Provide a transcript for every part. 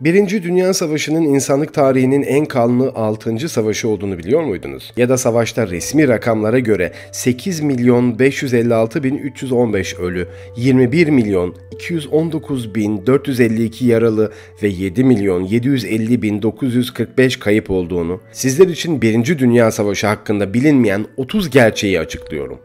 Birinci Dünya Savaşı'nın insanlık tarihinin en kanlı 6. savaşı olduğunu biliyor muydunuz? Ya da savaşta resmi rakamlara göre 8 milyon 556 bin 315 ölü, 21 milyon 219 bin 452 yaralı ve 7 milyon 750 bin 945 kayıp olduğunu, sizler için Birinci Dünya Savaşı hakkında bilinmeyen 30 gerçeği açıklıyorum.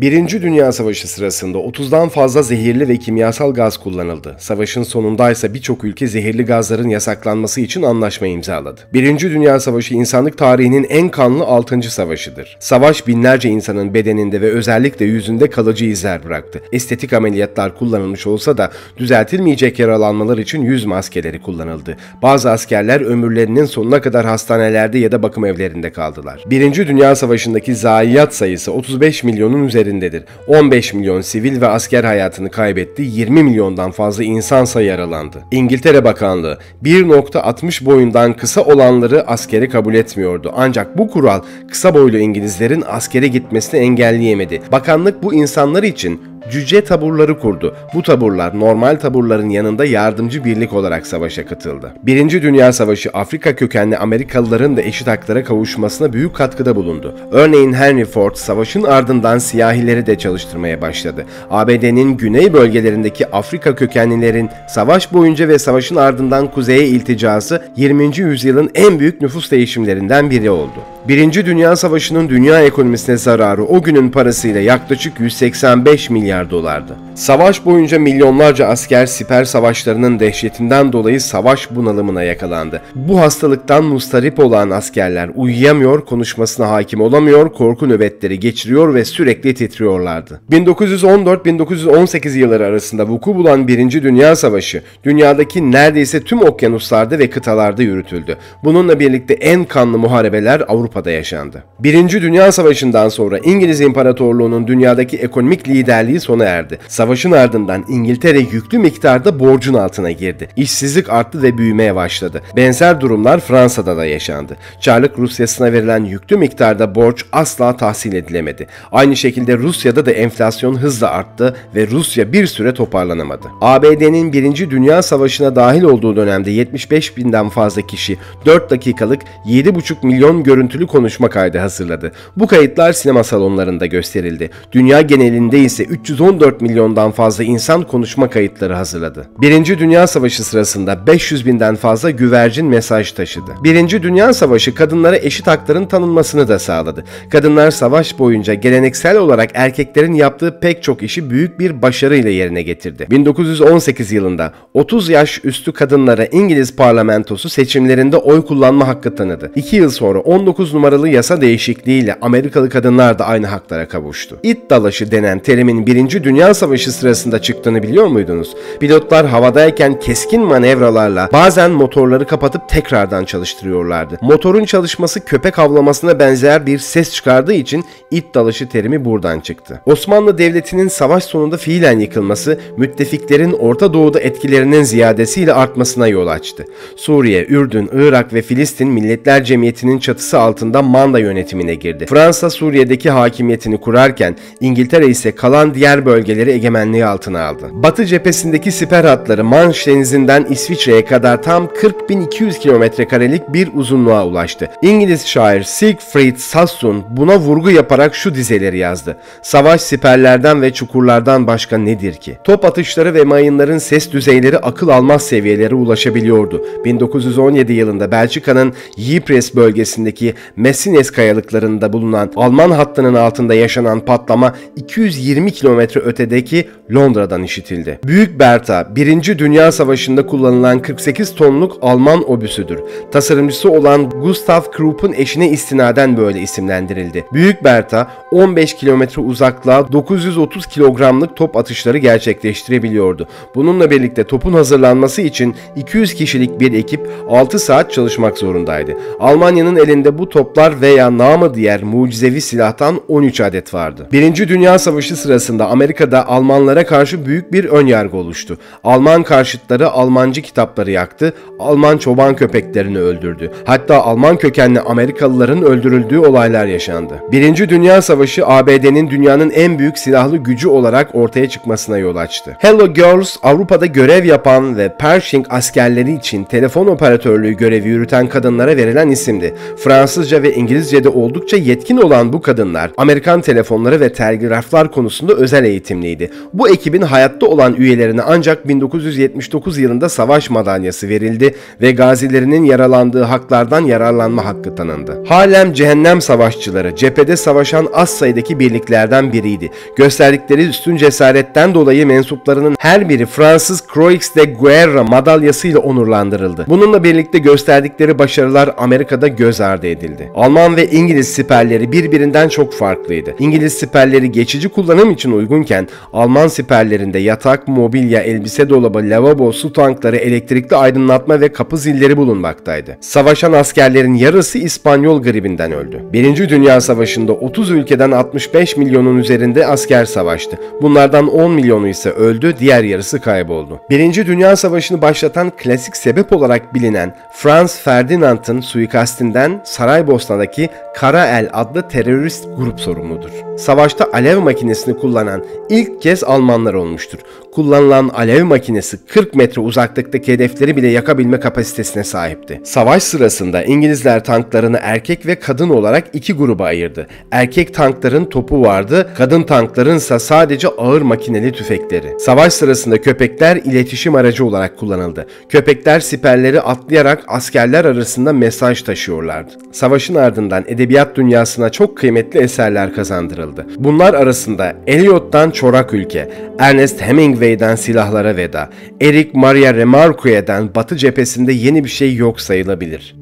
Birinci Dünya Savaşı sırasında 30'dan fazla zehirli ve kimyasal gaz kullanıldı. Savaşın sonundaysa birçok ülke zehirli gazların yasaklanması için anlaşma imzaladı. Birinci Dünya Savaşı insanlık tarihinin en kanlı 6. savaşıdır. Savaş binlerce insanın bedeninde ve özellikle yüzünde kalıcı izler bıraktı. Estetik ameliyatlar kullanılmış olsa da düzeltilmeyecek yaralanmalar için yüz maskeleri kullanıldı. Bazı askerler ömürlerinin sonuna kadar hastanelerde ya da bakım evlerinde kaldılar. Birinci Dünya Savaşı'ndaki zayiat sayısı 35 milyonun üzerinde üzerindedir. 15 milyon sivil ve asker hayatını kaybetti, 20 milyondan fazla insansa yaralandı. İngiltere Bakanlığı 1.60 boyundan kısa olanları askere kabul etmiyordu. Ancak bu kural kısa boylu İngilizlerin askere gitmesini engelleyemedi. Bakanlık bu insanlar için cüce taburları kurdu. Bu taburlar normal taburların yanında yardımcı birlik olarak savaşa katıldı. Birinci Dünya Savaşı Afrika kökenli Amerikalıların da eşit haklara kavuşmasına büyük katkıda bulundu. Örneğin Henry Ford savaşın ardından siyahileri de çalıştırmaya başladı. ABD'nin güney bölgelerindeki Afrika kökenlilerin savaş boyunca ve savaşın ardından kuzeye ilticası 20. yüzyılın en büyük nüfus değişimlerinden biri oldu. Birinci Dünya Savaşı'nın dünya ekonomisine zararı o günün parasıyla yaklaşık 185 milyar milyar dolardı. Savaş boyunca milyonlarca asker siper savaşlarının dehşetinden dolayı savaş bunalımına yakalandı. Bu hastalıktan mustarip olan askerler uyuyamıyor, konuşmasına hakim olamıyor, korku nöbetleri geçiriyor ve sürekli titriyorlardı. 1914-1918 yılları arasında vuku bulan Birinci Dünya Savaşı, dünyadaki neredeyse tüm okyanuslarda ve kıtalarda yürütüldü. Bununla birlikte en kanlı muharebeler Avrupa'da yaşandı. Birinci Dünya Savaşı'ndan sonra İngiliz İmparatorluğu'nun dünyadaki ekonomik liderliği sona erdi. Savaşın ardından İngiltere yüklü miktarda borcun altına girdi. İşsizlik arttı ve büyümeye başladı. Benzer durumlar Fransa'da da yaşandı. Çarlık Rusyası'na verilen yüklü miktarda borç asla tahsil edilemedi. Aynı şekilde Rusya'da da enflasyon hızla arttı ve Rusya bir süre toparlanamadı. ABD'nin 1. Dünya Savaşı'na dahil olduğu dönemde 75 binden fazla kişi 4 dakikalık 7,5 milyon görüntülü konuşma kaydı hazırladı. Bu kayıtlar sinema salonlarında gösterildi. Dünya genelinde ise 314 milyondan fazla insan konuşma kayıtları hazırladı. Birinci Dünya Savaşı sırasında 500 binden fazla güvercin mesaj taşıdı. Birinci Dünya Savaşı kadınlara eşit hakların tanınmasını da sağladı. Kadınlar savaş boyunca geleneksel olarak erkeklerin yaptığı pek çok işi büyük bir başarıyla yerine getirdi. 1918 yılında 30 yaş üstü kadınlara İngiliz parlamentosu seçimlerinde oy kullanma hakkı tanıdı. 2 yıl sonra 19 numaralı yasa değişikliğiyle Amerikalı kadınlar da aynı haklara kavuştu. İt dalaşı denen terimin Birinci Dünya Savaşı sırasında çıktığını biliyor muydunuz? Pilotlar havadayken keskin manevralarla bazen motorları kapatıp tekrardan çalıştırıyorlardı. Motorun çalışması köpek avlamasına benzer bir ses çıkardığı için it dalaşı terimi buradan çıktı. Osmanlı Devleti'nin savaş sonunda fiilen yıkılması müttefiklerin Orta Doğu'da etkilerinin ziyadesiyle artmasına yol açtı. Suriye, Ürdün, Irak ve Filistin Milletler Cemiyeti'nin çatısı altında manda yönetimine girdi. Fransa Suriye'deki hakimiyetini kurarken İngiltere ise kalan diğer bölgeleri egemenliği altına aldı. Batı cephesindeki siper hatları Manş denizinden İsviçre'ye kadar tam 40.200 kilometre karelik bir uzunluğa ulaştı. İngiliz şair Siegfried Sassoon buna vurgu yaparak şu dizeleri yazdı. Savaş siperlerden ve çukurlardan başka nedir ki? Top atışları ve mayınların ses düzeyleri akıl almaz seviyelere ulaşabiliyordu. 1917 yılında Belçika'nın Ypres bölgesindeki Messines kayalıklarında bulunan Alman hattının altında yaşanan patlama 220 kilometre ötedeki Londra'dan işitildi. Büyük Bertha, 1. Dünya Savaşı'nda kullanılan 48 tonluk Alman obüsüdür. Tasarımcısı olan Gustav Krupp'un eşine istinaden böyle isimlendirildi. Büyük Bertha, 15 kilometre uzaklığa 930 kilogramlık top atışları gerçekleştirebiliyordu. Bununla birlikte topun hazırlanması için 200 kişilik bir ekip 6 saat çalışmak zorundaydı. Almanya'nın elinde bu toplar veya namı diğer mucizevi silahtan 13 adet vardı. 1. Dünya Savaşı sırasında Amerika'da Almanlara karşı büyük bir önyargı oluştu. Alman karşıtları Almancı kitapları yaktı, Alman çoban köpeklerini öldürdü. Hatta Alman kökenli Amerikalıların öldürüldüğü olaylar yaşandı. Birinci Dünya Savaşı ABD'nin dünyanın en büyük silahlı gücü olarak ortaya çıkmasına yol açtı. Hello Girls Avrupa'da görev yapan ve Pershing askerleri için telefon operatörlüğü görevi yürüten kadınlara verilen isimdi. Fransızca ve İngilizce'de oldukça yetkin olan bu kadınlar Amerikan telefonları ve telgraflar konusunda özel eğitimliydi. Bu ekibin hayatta olan üyelerine ancak 1979 yılında savaş madalyası verildi ve gazilerinin yaralandığı haklardan yararlanma hakkı tanındı. Harlem Cehennem Savaşçıları cephede savaşan az sayıdaki birliklerden biriydi. Gösterdikleri üstün cesaretten dolayı mensuplarının her biri Fransız Croix de Guerre madalyasıyla onurlandırıldı. Bununla birlikte gösterdikleri başarılar Amerika'da göz ardı edildi. Alman ve İngiliz siperleri birbirinden çok farklıydı. İngiliz siperleri geçici kullanım için uygunken Alman siperlerinde yatak, mobilya, elbise dolabı, lavabo, su tankları, elektrikli aydınlatma ve kapı zilleri bulunmaktaydı. Savaşan askerlerin yarısı İspanyol gribinden öldü. Birinci Dünya Savaşı'nda 30 ülkeden 65 milyonun üzerinde asker savaştı. Bunlardan 10 milyonu ise öldü, diğer yarısı kayboldu. Birinci Dünya Savaşı'nı başlatan klasik sebep olarak bilinen Franz Ferdinand'ın suikastinden Saraybosna'daki Kara El adlı terörist grup sorumludur. Savaşta alev makinesini kullanan ilk kez Almanlar olmuştur. Kullanılan alev makinesi 40 metre uzaklıktaki hedefleri bile yakabilme kapasitesine sahipti. Savaş sırasında İngilizler tanklarını erkek ve kadın olarak iki gruba ayırdı. Erkek tankların topu vardı, kadın tankların ise sadece ağır makineli tüfekleri. Savaş sırasında köpekler iletişim aracı olarak kullanıldı. Köpekler siperleri atlayarak askerler arasında mesaj taşıyorlardı. Savaşın ardından edebiyat dünyasına çok kıymetli eserler kazandırıldı. Bunlar arasında Eliot'tan Çorak Ülke, Ernest Hemingway'den Silahlara Veda, Eric Maria Remarque'den Batı cephesinde yeni bir şey yok sayılabilir.